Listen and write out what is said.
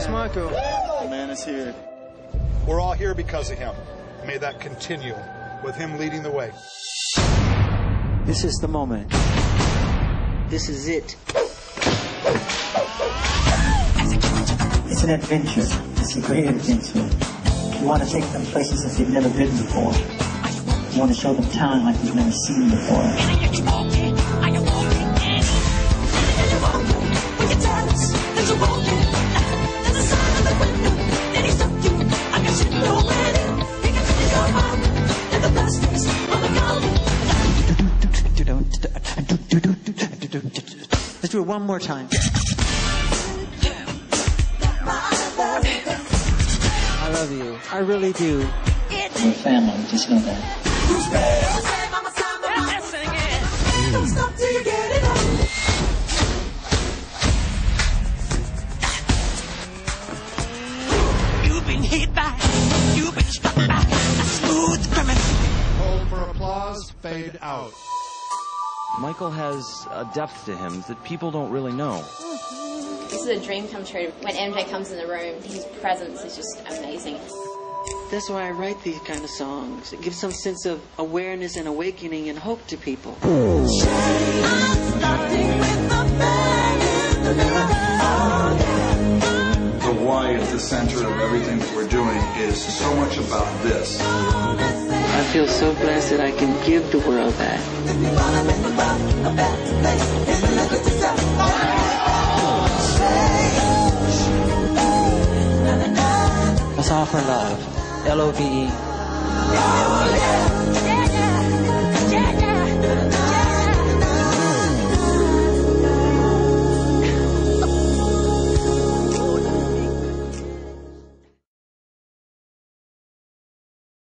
is Michael. The man is here. We're all here because of him. May that continue with him leading the way. This is the moment. This is it. It's an adventure. It's a great adventure. You want to take them places that they've never been before. You want to show them town like they've never seen before. Let's it one more time. I love you. I really do. We're family. Just know that. You've been hit by, you've been struck by a smooth criminal. Hold for applause, fade out. Michael has a depth to him that people don't really know. This is a dream come true. When MJ comes in the room, his presence is just amazing. That's why I write these kind of songs. It gives some sense of awareness and awakening and hope to people. Center of everything that we're doing is so much about this. I feel so blessed that I can give the world that. Let's offer love. L O V E.